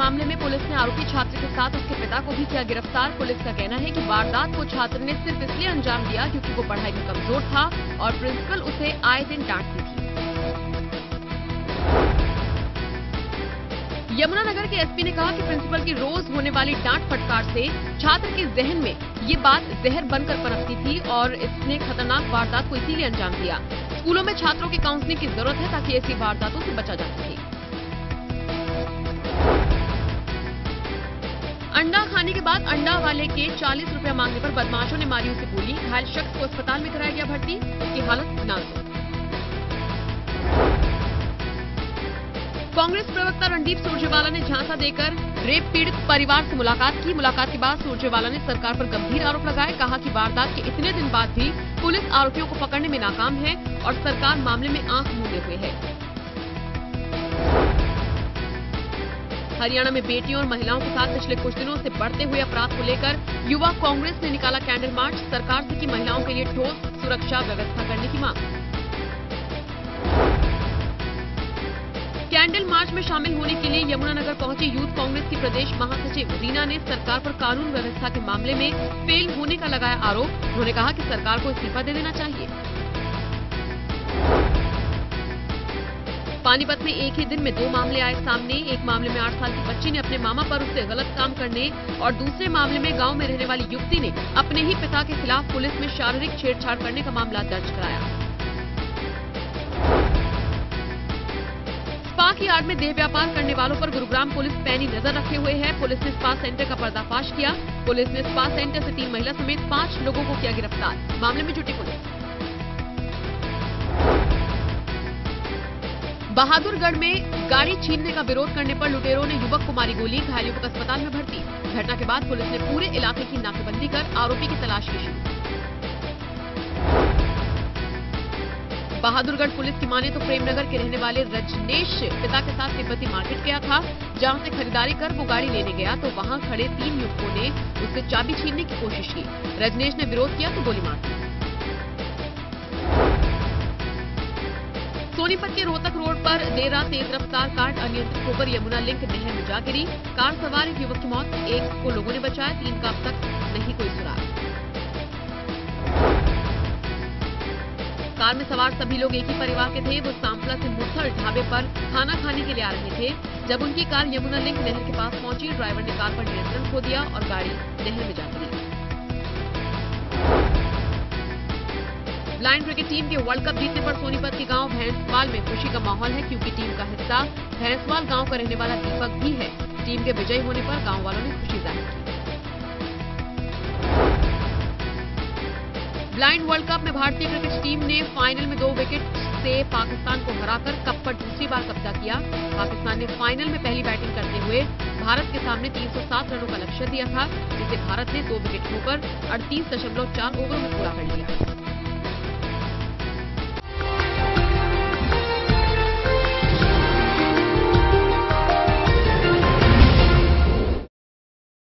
मामले में पुलिस ने आरोपी छात्र के साथ उसके पिता को भी किया गिरफ़्तार। पुलिस का कहना है कि वारदात को छात्र ने सिर्फ़ इसलिए अंजाम दिया क्योंकि वो पढ़ाई में कमज़ोर था और प्रिंसिपल उसे आए दिन डांटती थी। यमुनानगर के एसपी ने कहा कि प्रिंसिपल की रोज होने वाली डांट फटकार से छात्र के जहन में ये बात जहर बनकर पनपती थी और इसने खतरनाक वारदात को इसीलिए अंजाम दिया। स्कूलों में छात्रों की काउंसलिंग की ज़रूरत है ताकि ऐसी वारदातों से बचा जा सके। खाने के बाद अंडा वाले के 40 रुपया मांगने पर बदमाशों ने मारी उसे गोली। घायल शख्स को अस्पताल में कराया गया भर्ती उसकी हालत नाजुक। कांग्रेस प्रवक्ता रणदीप सुरजेवाला ने झांसा देकर रेप पीड़ित परिवार से मुलाकात की। मुलाकात के बाद सुरजेवाला ने सरकार पर गंभीर आरोप लगाए, कहा कि वारदात के इतने दिन बाद भी पुलिस आरोपियों को पकड़ने में नाकाम है और सरकार मामले में आँख मूंदे हुए है। हरियाणा में बेटियों और महिलाओं के साथ पिछले कुछ दिनों से बढ़ते हुए अपराध को लेकर युवा कांग्रेस ने निकाला कैंडल मार्च। सरकार से की महिलाओं के लिए ठोस सुरक्षा व्यवस्था करने की मांग। कैंडल मार्च में शामिल होने के लिए यमुनानगर पहुँची यूथ कांग्रेस की प्रदेश महासचिव रीना ने सरकार पर कानून व्यवस्था के मामले में फेल होने का लगाया आरोप। उन्होंने कहा कि सरकार को इस्तीफा दे देना चाहिए। पानीपत में एक ही दिन में दो मामले आए सामने। एक मामले में आठ साल की बच्ची ने अपने मामा पर उससे गलत काम करने और दूसरे मामले में गाँव में रहने वाली युवती ने अपने ही पिता के खिलाफ पुलिस में शारीरिक छेड़छाड़ करने का मामला दर्ज कराया। स्पा की आड़ में देह व्यापार करने वालों पर गुरुग्राम पुलिस पैनी नज़र रखे हुए है। पुलिस ने स्पा सेंटर का पर्दाफाश किया। पुलिस ने स्पा सेंटर से तीन महिला समेत पाँच लोगों को किया गिरफ़्तार। मामले में जुटी पुलिस। बहादुरगढ़ में गाड़ी छीनने का विरोध करने पर लुटेरों ने युवक को मारी गोली, घायल युवक अस्पताल में भर्ती। घटना के बाद पुलिस ने पूरे इलाके की नाकेबंदी कर आरोपी की तलाश की बहादुरगढ़ पुलिस की माने तो प्रेमनगर के रहने वाले रजनेश पिता के साथ तिब्बती मार्केट गया था। जहाँ से खरीदारी कर वो गाड़ी लेने गया तो वहाँ खड़े तीन युवकों ने उससे चाबी छीनने की कोशिश की। रजनेश ने विरोध किया तो गोली मार दी। सोनीपत के रोहतक रोड पर देर रात तेज रफ्तार कार अनियंत्रित होकर यमुना लिंक नहर में जा गिरी। कार सवार एक युवक की मौत, एक को लोगों ने बचाया, तीन का अब तक नहीं कोई सुराग। कार में सवार सभी लोग एक ही परिवार के थे, वो सांपला से मुथल ढाबे पर खाना खाने के लिए आ रहे थे। जब उनकी कार यमुना लिंक नहर के पास पहुँची, ड्राइवर ने कार पर नियंत्रण खो दिया और गाड़ी नहर में जा गिरी। ब्लाइंड क्रिकेट टीम के वर्ल्ड कप जीतने पर सोनीपत के गाँव भैंसवाल में खुशी का माहौल है, क्योंकि टीम का हिस्सा भैंसवाल गाँव का रहने वाला दीपक भी है। टीम के विजयी होने पर गाँव वालों ने खुशी ज़ाहिर की। ब्लाइंड वर्ल्ड कप में भारतीय क्रिकेट टीम ने फाइनल में दो विकेट से पाकिस्तान को हराकर कप पर दूसरी बार कब्जा किया। पाकिस्तान ने फाइनल में पहली बैटिंग करते हुए भारत के सामने 307 रनों का लक्ष्य दिया था, जिसे भारत ने दो विकेट खोकर अड़तीस दशमलव चार ओवरों में पूरा कर लिया।